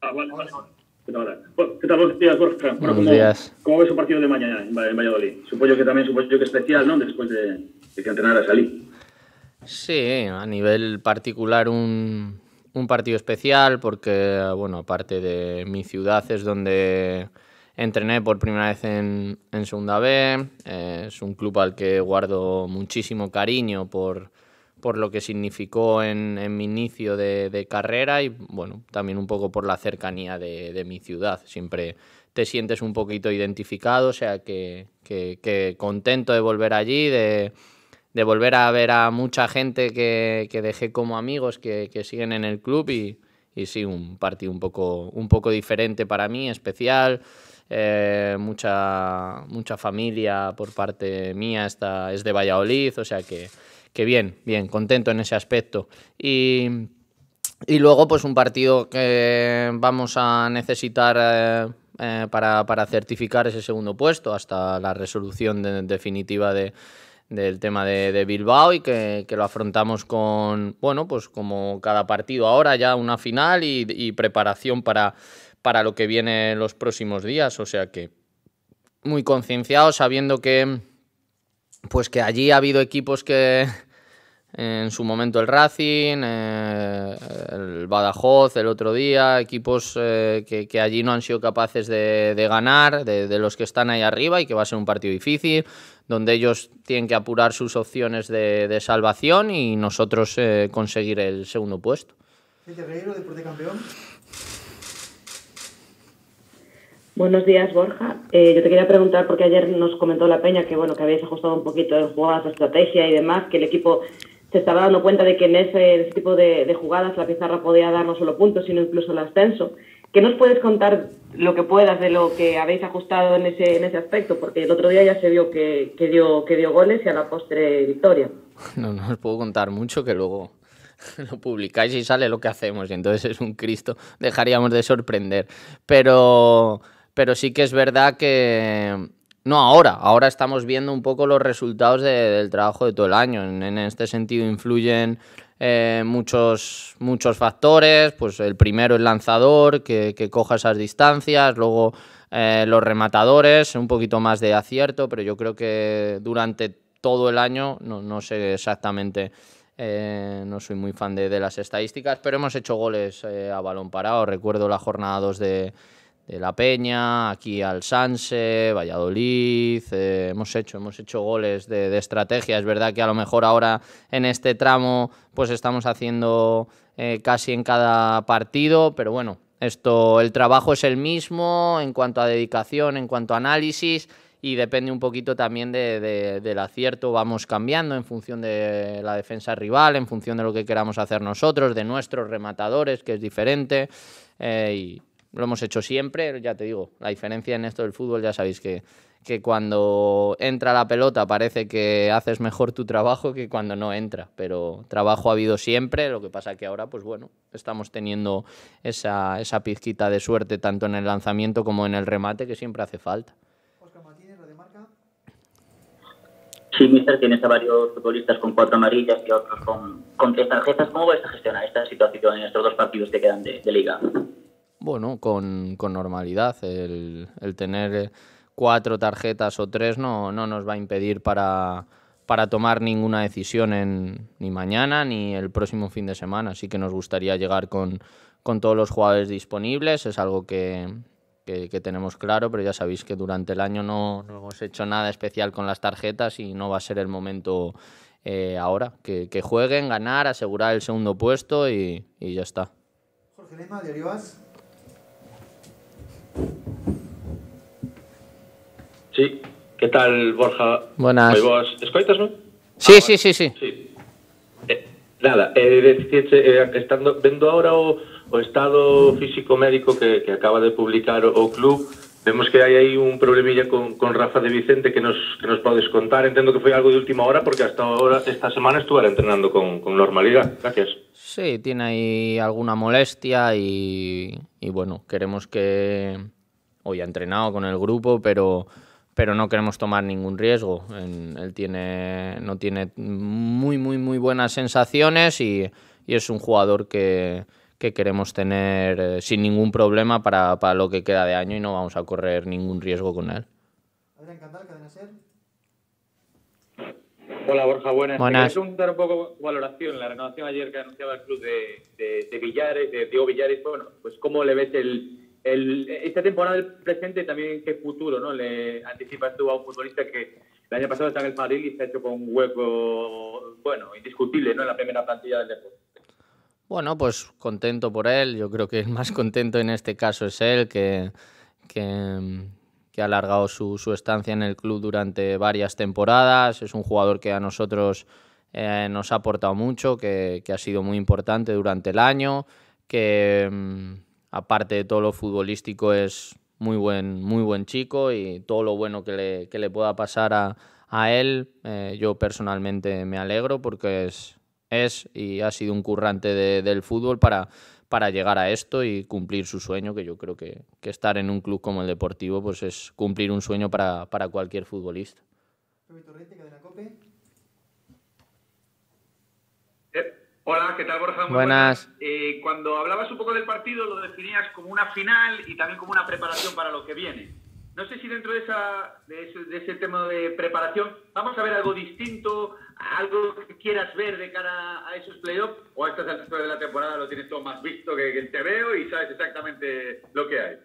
Ah, vale, vale. ¿Qué tal? Bueno, ¿qué tal? Buenos días, Borja. Bueno, Buenos ¿cómo, días. ¿Cómo ves el partido de mañana en Valladolid? Supongo que también, supongo que especial, ¿no? Después de, de que entrenara Salí. Sí, a nivel particular un, un partido especial porque, bueno, aparte de mi ciudad es donde entrené por primera vez en, en Segunda B, eh, es un club al que guardo muchísimo cariño por, por lo que significó en, en mi inicio de, de carrera y, bueno, también un poco por la cercanía de, de mi ciudad. Siempre te sientes un poquito identificado, o sea que, que- que contento de volver allí, de de volver a ver a mucha gente que, que dejé como amigos que, siguen en el club y, y sí, un partido un poco, un poco diferente para mí, especial. eh, mucha, mucha familia por parte mía está, es de Valladolid, o sea que, que bien, bien, contento en ese aspecto. Y, y luego, pues un partido que vamos a necesitar eh, eh, para, para certificar ese segundo puesto hasta la resolución de- definitiva de, del tema de, Bilbao y que, lo afrontamos con, bueno, pues como cada partido ahora, ya una final y, preparación para, para lo que viene en los próximos días. O sea que muy concienciado, sabiendo que, pues que allí ha habido equipos que en su momento el Racing, eh, el Badajoz el otro día, equipos eh, que, que allí no han sido capaces de, de ganar, de, de los que están ahí arriba y que va a ser un partido difícil, donde ellos tienen que apurar sus opciones de, de salvación y nosotros eh, conseguir el segundo puesto. Deporte Campeón. Buenos días, Borja. Eh, yo te quería preguntar, porque ayer nos comentó la Peña que bueno que habéis ajustado un poquito en jugadas de estrategia y demás, que el equipo se estaba dando cuenta de que en ese, ese tipo de, de jugadas la pizarra podía dar no solo puntos, sino incluso el ascenso. ¿Qué nos puedes contar lo que puedas de lo que habéis ajustado en ese, en ese aspecto? Porque el otro día ya se vio que, que dio, que dio goles y a la postre victoria. No, no os puedo contar mucho que luego lo publicáis y sale lo que hacemos y entonces es un Cristo, dejaríamos de sorprender. Pero, pero sí que es verdad que... No ahora, ahora estamos viendo un poco los resultados de- del trabajo de todo el año. En, este sentido influyen eh, muchos, muchos factores, pues el primero el lanzador, que, coja esas distancias, luego eh, los rematadores, un poquito más de acierto, pero yo creo que durante todo el año, no, no sé exactamente, eh, no soy muy fan de, de las estadísticas, pero hemos hecho goles a balón parado. Recuerdo la jornada 2 de, de La Peña, aquí al Sanse, Valladolid, eh, hemos hecho, hemos hecho goles de, de estrategia. Es verdad que a lo mejor ahora en este tramo pues estamos haciendo eh, casi en cada partido, pero bueno, esto, el trabajo es el mismo en cuanto a dedicación, en cuanto a análisis y depende un poquito también de- de- del acierto, vamos cambiando en función de la defensa rival, en función de lo que queramos hacer nosotros, de nuestros rematadores, que es diferente, eh, y lo hemos hecho siempre, ya te digo, la diferencia en esto del fútbol ya sabéis que, que cuando entra la pelota parece que haces mejor tu trabajo que cuando no entra, pero trabajo ha habido siempre, lo que pasa que ahora pues bueno, estamos teniendo esa, esa pizquita de suerte tanto en el lanzamiento como en el remate que siempre hace falta. Oscar Martínez, Radio Marca. Sí, mister, tienes a varios futbolistas con cuatro amarillas y a otros con, con tres tarjetas. ¿Cómo vais a gestionar esta situación en estos dos partidos que quedan de, de liga? Bueno, con, con normalidad. El, el tener cuatro tarjetas o tres no, no nos va a impedir para, para tomar ninguna decisión en, ni mañana ni el próximo fin de semana. Así que nos gustaría llegar con, con todos los jugadores disponibles. Es algo que, que- que tenemos claro, pero ya sabéis que durante el año no, no hemos hecho nada especial con las tarjetas y no va a ser el momento eh, ahora. Que, que jueguen, ganar, asegurar el segundo puesto y, y ya está. Jorge Lema, Diario As. Sí, que tal, Borja? Buenas. Moi boas. Escoitasme? Sí, ah, sí, sí, sí, sí. Eh, nada, eh, decirse, eh, estando, vendo ahora o, o estado físico médico que, que acaba de publicar o, o club, vemos que hai aí un problemilla con, con Rafa de Vicente que nos, que nos podes contar. Entendo que foi algo de última hora porque hasta ahora, esta semana estuve entrenando con, con normalidad. Gracias. Sí, tiene ahí alguna molestia y, bueno, queremos que hoy ha entrenado con el grupo, pero, pero no queremos tomar ningún riesgo. Él tiene, no tiene muy, muy, muy buenas sensaciones y, y es un jugador que, que queremos tener eh, sin ningún problema para, para, lo que queda de año y no vamos a correr ningún riesgo con él. Adrián Candal, Cadena Ser. Hola Borja, buenas. buenas. Te preguntar un poco valoración, la renovación ayer que anunciaba el club de, de, de Villares, de Diego Villares, bueno, pues cómo le ves el, el, esta temporada del presente también qué futuro no le anticipas tú a un futbolista que el año pasado está en el Madrid y se ha hecho con un hueco, bueno, indiscutible ¿no? en la primera plantilla del deporte. Bueno, pues contento por él. Yo creo que el más contento en este caso es él, que, que, ha alargado su, su, estancia en el club durante varias temporadas. Es un jugador que a nosotros eh, nos ha aportado mucho, que, que, ha sido muy importante durante el año, que mm, aparte de todo lo futbolístico es muy buen, muy buen chico y todo lo bueno que le, que le pueda pasar a, a él, eh, yo personalmente me alegro porque es, es y ha sido un currante de, del fútbol para, para llegar a esto y cumplir su sueño, que yo creo que, que, estar en un club como el Deportivo pues es cumplir un sueño para, para cualquier futbolista. Eh, hola, ¿qué tal Borja? Muy buenas. buenas. Eh, cuando hablabas un poco del partido lo definías como una final y también como una preparación para lo que viene. No sé si dentro de, ese, tema de preparación vamos a ver algo distinto, algo que quieras ver de cara a esos playoffs o a estas alturas de la temporada lo tienes todo más visto que, que te veo y sabes exactamente lo que hay.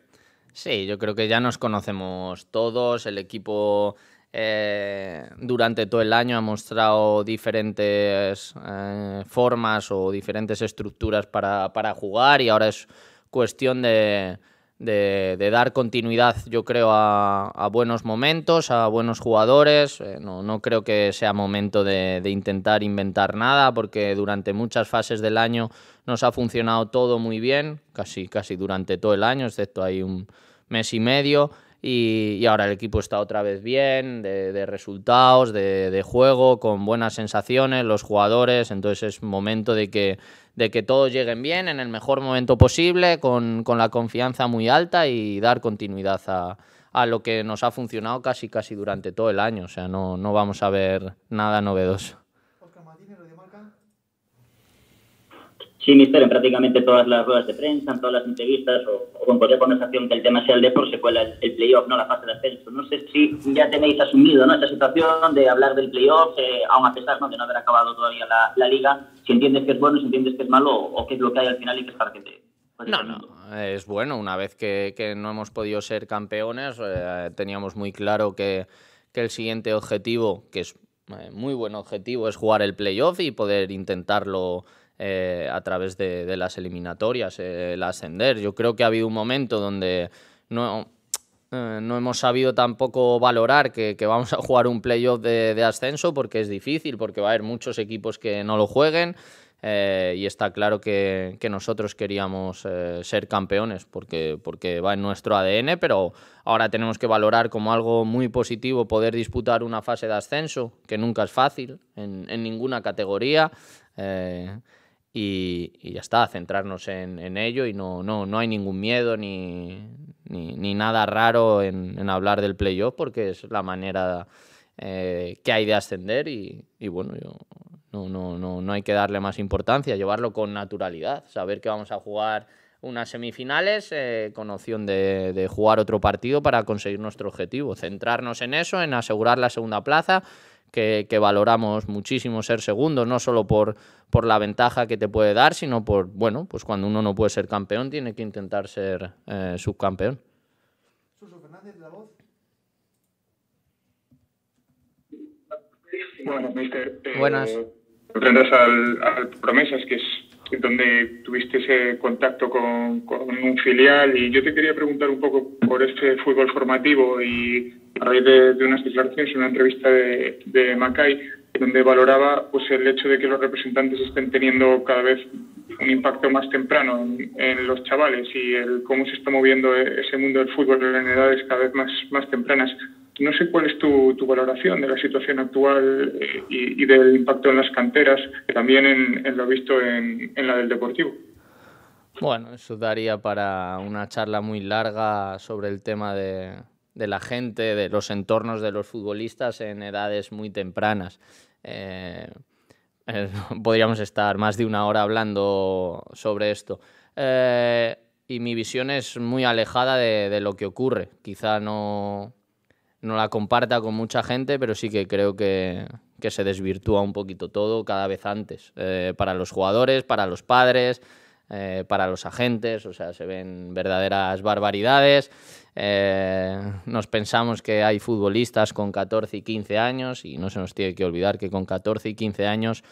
Sí, yo creo que ya nos conocemos todos, el equipo eh, durante todo el año ha mostrado diferentes eh, formas o diferentes estructuras para, jugar y ahora es cuestión de, de, dar continuidad, yo creo, a, buenos momentos, a buenos jugadores. Eh, no, no, creo que sea momento de, intentar inventar nada, porque durante muchas fases del año nos ha funcionado todo muy bien, casi, casi durante todo el año, excepto hay un mes y medio. Y, ahora el equipo está otra vez bien, de, de resultados, de, juego, con buenas sensaciones, los jugadores, entonces es momento de que, de que todos lleguen bien en el mejor momento posible, con, con la confianza muy alta y dar continuidad a, a, lo que nos ha funcionado casi casi durante todo el año, o sea, no, no vamos a ver nada novedoso. Sí, mister, en prácticamente todas las ruedas de prensa, en todas las entrevistas o, o en cualquier conversación que el tema sea el deporte, se cuela el, el playoff, no la fase de ascenso. No sé si ya tenéis asumido ¿no? esa situación de hablar del playoff, eh, aún a pesar ¿no? de no haber acabado todavía la, la, liga, si entiendes que es bueno, si entiendes que es malo o, o qué es lo que hay al final y qué es para que te... No, no, es bueno. Una vez que, que no hemos podido ser campeones, eh, teníamos muy claro que, que el siguiente objetivo, que es eh, muy buen objetivo, es jugar el playoff y poder intentarlo eh, a través de, de las eliminatorias, eh, el ascender. Yo creo que ha habido un momento donde no, eh, no hemos sabido tampoco valorar que, que vamos a jugar un playoff de, de, ascenso porque es difícil, porque va a haber muchos equipos que no lo jueguen. Eh, y está claro que, que nosotros queríamos eh, ser campeones porque, porque va en nuestro ADN, pero ahora tenemos que valorar como algo muy positivo poder disputar una fase de ascenso, que nunca es fácil en, en ninguna categoría. Y, ya está, centrarnos en, en, ello y no, no, no hay ningún miedo ni, ni, nada raro en, hablar del playoff porque es la manera eh, que hay de ascender y, bueno, no, no, no, no hay que darle más importancia, llevarlo con naturalidad, saber que vamos a jugar unas semifinales eh, con opción de, de jugar otro partido para conseguir nuestro objetivo, centrarnos en eso, en asegurar la segunda plaza que, que, valoramos muchísimo ser segundo, no solo por, por la ventaja que te puede dar, sino por, bueno, pues cuando uno no puede ser campeón, tiene que intentar ser eh, subcampeón. Suso Fernández, la voz. Bueno, mister. Eh, Buenas. Al, al, Promesas, que es donde tuviste ese contacto con, un filial, y yo te quería preguntar un poco por este fútbol formativo y a raíz de, unas declaraciones en una entrevista de, de donde valoraba pues el hecho de que los representantes estén teniendo cada vez un impacto más temprano en, en, los chavales y el cómo se está moviendo ese mundo del fútbol en edades cada vez más, más tempranas. No sé cuál es tu, valoración de la situación actual eh, y, del impacto en las canteras, también en, lo visto en, la del Deportivo. Bueno, eso daría para una charla muy larga sobre el tema de, la gente, de los entornos de los futbolistas en edades muy tempranas. Eh, eh, podríamos estar más de una hora hablando sobre esto. Y mi visión es muy alejada de lo que ocurre. Quizá no, no la comparta con mucha gente, pero sí que creo que, que se desvirtúa un poquito todo cada vez antes. Eh, para los jugadores, para los padres, eh, para los agentes, o sea, se ven verdaderas barbaridades. Eh, nos pensamos que hay futbolistas con 14 y 15 años y no se nos tiene que olvidar que con 14 y 15 años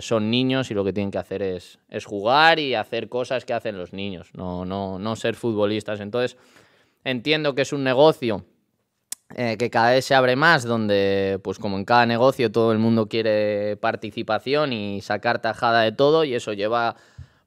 son niños y lo que tienen que hacer es, es jugar y hacer cosas que hacen los niños, no, no, no ser futbolistas. Entonces, entiendo que es un negocio eh, que cada vez se abre más, donde, pues como en cada negocio, todo el mundo quiere participación y sacar tajada de todo, y eso lleva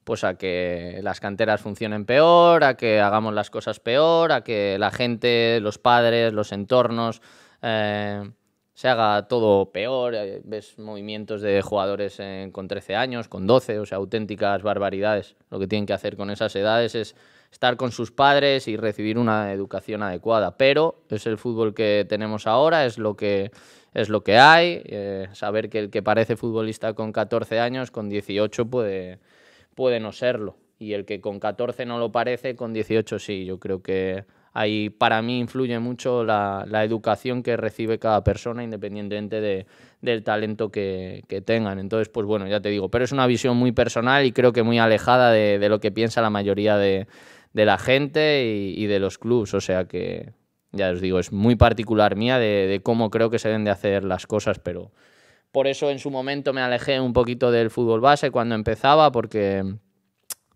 pues a que las canteras funcionen peor, a que hagamos las cosas peor, a que la gente, los padres, los entornos, eh, se haga todo peor. Eh, ves movimientos de jugadores con 13 años, con 12, o sea, auténticas barbaridades. Lo que tienen que hacer con esas edades es estar con sus padres y recibir una educación adecuada. Pero es el fútbol que tenemos ahora, es lo que, es lo que hay. Eh, saber que el que parece futbolista con 14 años, con 18 puede, puede no serlo. Y el que con 14 no lo parece, con 18 sí. Yo creo que ahí para mí influye mucho la, la educación que recibe cada persona, independientemente de, del talento que, que, tengan. Entonces, pues bueno, ya te digo, pero es una visión muy personal y creo que muy alejada de, de lo que piensa la mayoría de, de la gente y, de los clubs. O sea que, ya os digo, es muy particular mía de, cómo creo que se deben de hacer las cosas, pero por eso en su momento me alejé un poquito del fútbol base cuando empezaba, porque,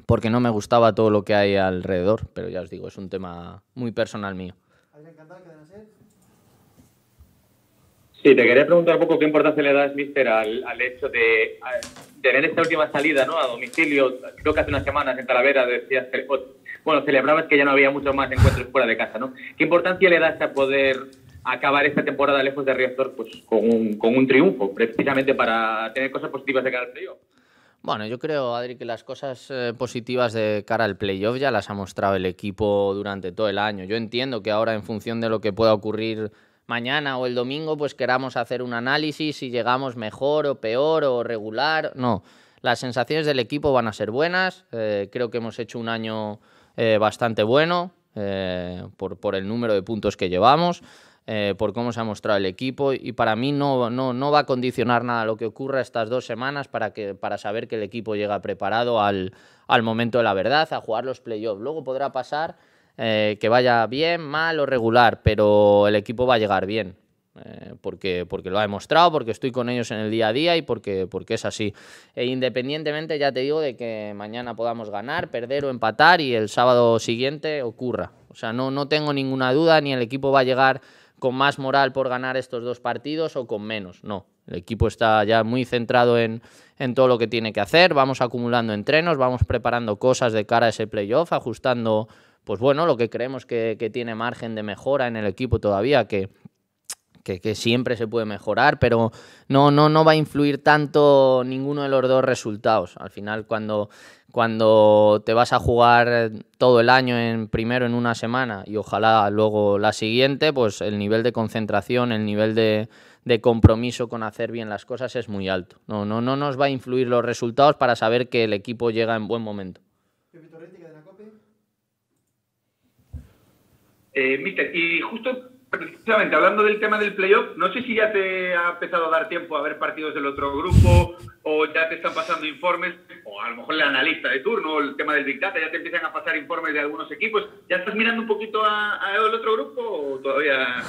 porque no me gustaba todo lo que hay alrededor. Pero ya os digo, es un tema muy personal mío. Sí, te quería preguntar un poco qué importancia le das, Mister, al, al hecho de tener esta última salida ¿no? a domicilio. Creo que hace unas semanas en Talavera decías bueno, celebrabas que ya no había muchos más encuentros fuera de casa, ¿no? ¿Qué importancia le das a poder acabar esta temporada lejos de Riazor pues, con, un, con un triunfo, precisamente para tener cosas positivas de cara al playoff? Bueno, yo creo, Adri, que las cosas eh, positivas de cara al playoff ya las ha mostrado el equipo durante todo el año. Yo entiendo que ahora, en función de lo que pueda ocurrir mañana o el domingo, pues queramos hacer un análisis si llegamos mejor o peor o regular. No, las sensaciones del equipo van a ser buenas. Eh, creo que hemos hecho un año eh, bastante bueno eh, por, por, el número de puntos que llevamos, por cómo se ha mostrado el equipo y para mí no, no, no, va a condicionar nada lo que ocurra estas dos semanas para, que, para saber que el equipo llega preparado al, al momento de la verdad, a jugar los playoffs. Luego podrá pasar que vaya bien, mal o regular, pero el equipo va a llegar bien. Eh, porque, porque lo ha demostrado, porque estoy con ellos en el día a día y porque, porque es así. E independientemente, ya te digo, de que mañana podamos ganar, perder o empatar y el sábado siguiente ocurra. O sea, no, no tengo ninguna duda, ni el equipo va a llegar con más moral por ganar estos dos partidos o con menos. No, el equipo está ya muy centrado en, en todo lo que tiene que hacer, vamos acumulando entrenos, vamos preparando cosas de cara a ese playoff, ajustando, pues bueno, lo que creemos que, tiene margen de mejora en el equipo todavía, que siempre se puede mejorar, pero no, va a influir tanto ninguno de los dos resultados. Al final, cuando, te vas a jugar todo el año en primero en una semana y ojalá luego la siguiente, pues el nivel de concentración, el nivel de, compromiso con hacer bien las cosas es muy alto. No nos va a influir los resultados para saber que el equipo llega en buen momento. Eh, y justo Precisamente, hablando del tema del playoff, no sé si ya te ha empezado a dar tiempo a ver partidos del otro grupo o ya te están pasando informes, o a lo mejor el analista de turno, el tema del Big ya te empiezan a pasar informes de algunos equipos. ¿Ya estás mirando un poquito al otro grupo o todavía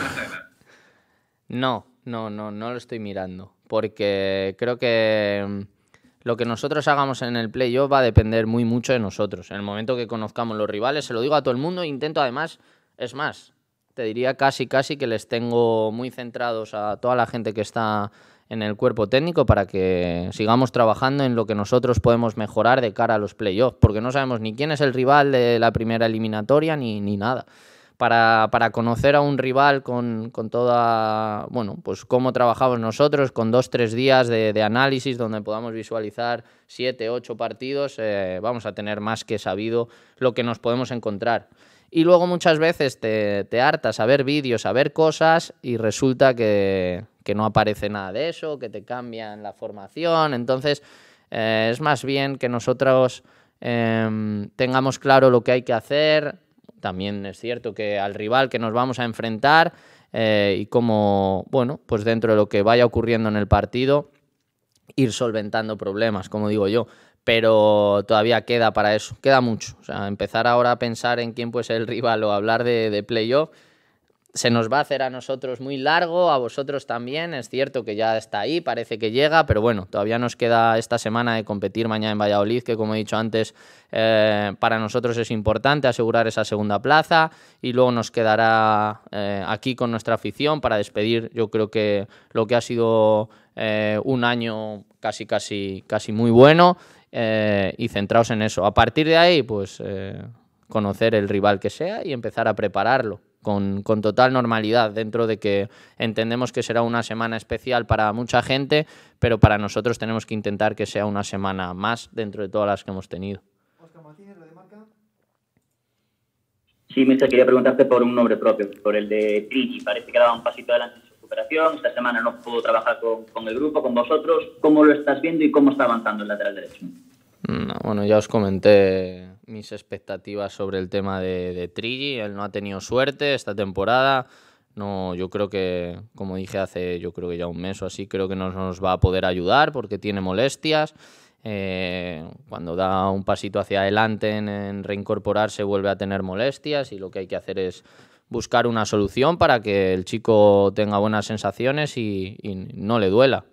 No, no, no, no lo estoy mirando, porque creo que mm, lo que nosotros hagamos en el playoff va a depender muy mucho de nosotros. En el momento que conozcamos los rivales, se lo digo a todo el mundo, intento además, es más, te diría casi, casi que les tengo muy centrados a toda la gente que está en el cuerpo técnico para que sigamos trabajando en lo que nosotros podemos mejorar de cara a los playoffs, porque no sabemos ni quién es el rival de la primera eliminatoria ni, ni nada. Para, para, conocer a un rival con, con, toda, bueno, pues cómo trabajamos nosotros, con dos, tres días de, análisis donde podamos visualizar siete, ocho partidos, eh, vamos a tener más que sabido lo que nos podemos encontrar Y luego muchas veces te, te hartas a ver vídeos, a ver cosas y resulta que, que no aparece nada de eso, que te cambian la formación. Entonces, eh, es más bien que nosotros em, tengamos claro lo que hay que hacer. También es cierto que al rival que nos vamos a enfrentar eh, y como, bueno, pues dentro de lo que vaya ocurriendo en el partido, ir solventando problemas, como digo yo pero todavía queda para eso, queda mucho. O sea, empezar ahora a pensar en quién puede ser el rival o hablar de, de playoff se nos va a hacer a nosotros muy largo, a vosotros también. Es cierto que ya está ahí, parece que llega, pero bueno, todavía nos queda esta semana de competir mañana en Valladolid, que como he dicho antes, eh, para nosotros es importante asegurar esa segunda plaza y luego nos quedará eh, aquí con nuestra afición para despedir, yo creo que lo que ha sido eh, un año casi, casi, casi muy bueno y centrados en eso. A partir de ahí, pues conocer el rival que sea y empezar a prepararlo con, total normalidad, dentro de que entendemos que será una semana especial para mucha gente, pero para nosotros tenemos que intentar que sea una semana más dentro de todas las que hemos tenido. Oscar Martínez, de marca. Sí, me quería preguntarte por un nombre propio, por el de Trigi. Parece que daba un pasito adelante Esta semana no pudo trabajar con, con el grupo, con vosotros. ¿Cómo lo estás viendo y cómo está avanzando el lateral derecho? No, bueno, ya os comenté mis expectativas sobre el tema de, de. Él no ha tenido suerte esta temporada. No, yo creo que, como dije hace, yo creo que ya un mes o así, creo que no nos va a poder ayudar porque tiene molestias. Eh, cuando da un pasito hacia adelante en, reincorporarse vuelve a tener molestias y lo que hay que hacer es buscar una solución para que el chico tenga buenas sensaciones y, no le duela.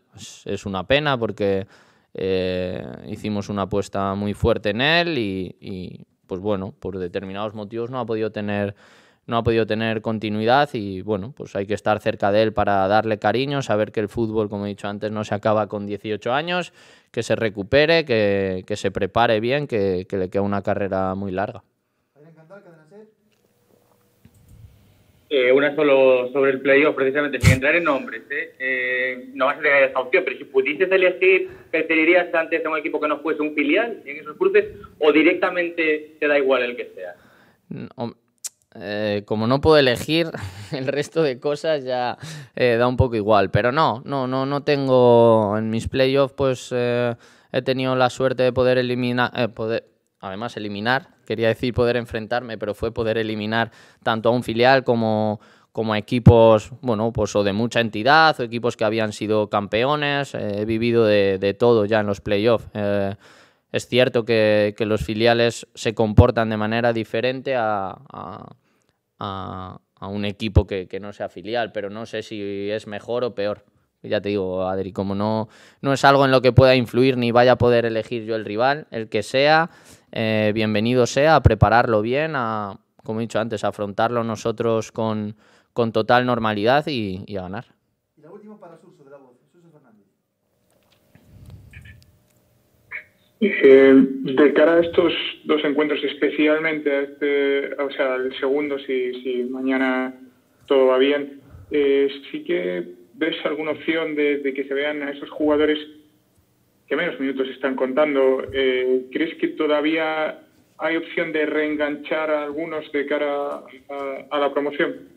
es una pena porque eh, hicimos una apuesta muy fuerte en él y, pues bueno, por determinados motivos no ha podido tener no ha podido tener continuidad y bueno, pues hay que estar cerca de él para darle cariño, saber que el fútbol, como he dicho antes, no se acaba con 18 años, que se recupere, que, se prepare bien, que, que le queda una carrera muy larga. Eh, una solo sobre el playoff, precisamente, sin entrar en nombres. ¿eh? Eh, no vas a tener esa opción, pero si pudieses elegir, ¿preferirías antes a un equipo que no fuese un filial en esos cruces o directamente te da igual el que sea? como no puedo elegir, el resto de cosas ya da un poco igual. Pero no, no, no, no tengo en mis playoffs, pues he tenido la suerte de poder eliminar, poder, además eliminar, quería decir poder enfrentarme, pero fue poder eliminar tanto a un filial como, como a equipos, bueno, pues o de mucha entidad, o equipos que habían sido campeones, eh, he vivido de, todo ya en los playoffs. Eh, es cierto que, los filiales se comportan de manera diferente a, a, un equipo que, que no sea filial, pero no sé si es mejor o peor ya te digo, Adri, como no, no es algo en lo que pueda influir ni vaya a poder elegir yo el rival, el que sea, eh, bienvenido sea a prepararlo bien, a, como he dicho antes, a afrontarlo nosotros con, con total normalidad y, y, a ganar. Y la última para Suso, de la voz, Suso Fernández. Eh, de cara a estos dos encuentros, especialmente a este, o sea, el segundo, si, si mañana todo va bien, eh, sí que ves alguna opción de, que se vean a esos jugadores que menos minutos están contando. Eh, ¿Crees que todavía hay opción de reenganchar a algunos de cara a, la promoción?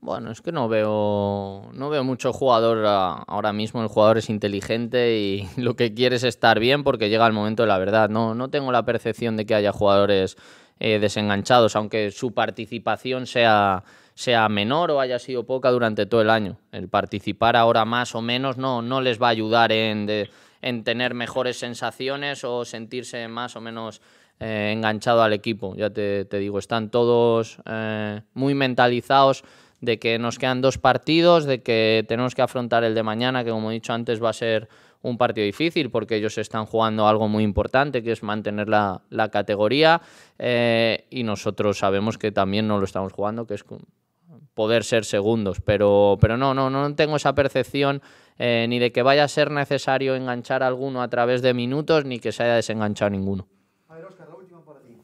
Bueno, es que no veo, no veo mucho jugador ahora mismo. El jugador es inteligente y lo que quiere es estar bien porque llega el momento de la verdad. No, no tengo la percepción de que haya jugadores eh, desenganchados, aunque su participación sea, sea menor o haya sido poca durante todo el año. El participar ahora más o menos no, no les va a ayudar en en tener mejores sensaciones o sentirse más o menos eh, enganchado al equipo. Ya te, digo, están todos eh, muy mentalizados de que nos quedan dos partidos, de que tenemos que afrontar el de mañana, que como he dicho antes va a ser un partido difícil porque ellos están jugando algo muy importante, que es mantener la, categoría, eh, y nosotros sabemos que también no lo estamos jugando, que es poder ser segundos, pero, pero no, no, no tengo esa percepción eh, ni de que vaya a ser necesario enganchar a alguno a través de minutos, ni que se haya desenganchado ninguno. A ver, Oscar, la última para ti.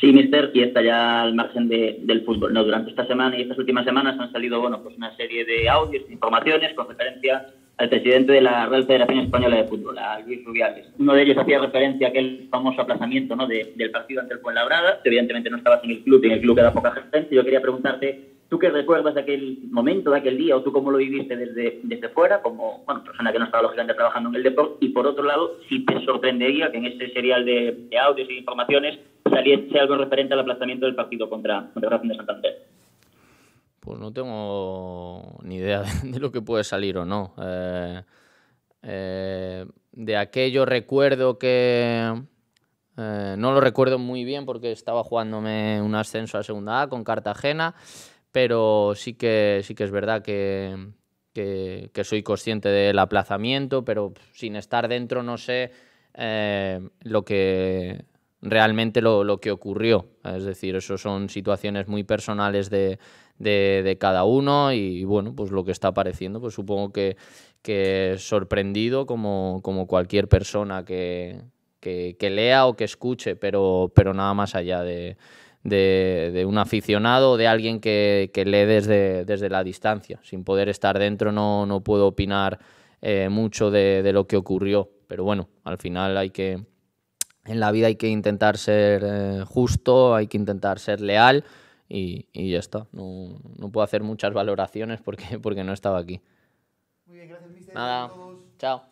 Sí, mister, y está ya al margen de, del fútbol. No, durante esta semana y estas últimas semanas han salido bueno, pues una serie de audios, informaciones con referencia al presidente de la Real Federación Española de Fútbol, a Luis Rubiales. Uno de ellos hacía referencia a aquel famoso aplazamiento ¿no? de, del partido ante el Fuenlabrada. Evidentemente no estabas en el club, y en el club queda poca gente. Yo quería preguntarte, ¿tú qué recuerdas de aquel momento, de aquel día, o tú cómo lo viviste desde, desde fuera, como bueno, persona que no estaba lógicamente trabajando en el deporte? Y por otro lado, si te sorprendería que en ese serial de, audios y informaciones saliese algo referente al aplazamiento del partido contra, contra Racing de Santander. Pues no tengo ni idea de lo que puede salir o no. Eh, eh, de aquello recuerdo que... Eh, no lo recuerdo muy bien porque estaba jugándome un ascenso a segunda A con Cartagena, pero sí que, sí que es verdad que, que, soy consciente del aplazamiento, pero sin estar dentro no sé lo que realmente lo, lo, que ocurrió. Es decir, eso son situaciones muy personales de, de, cada uno y bueno, pues lo que está apareciendo, pues supongo que, sorprendido como, cualquier persona que, que, que, lea o que escuche, pero, pero nada más allá de, de, de un aficionado o de alguien que, que lee desde, desde, la distancia. Sin poder estar dentro no, no puedo opinar eh, mucho de, de, lo que ocurrió, pero bueno, al final hay que... En la vida hay que intentar ser eh, justo, hay que intentar ser leal y, y ya está. No, no, puedo hacer muchas valoraciones porque, porque no estaba aquí. Muy bien, gracias, mister. Nada, chao.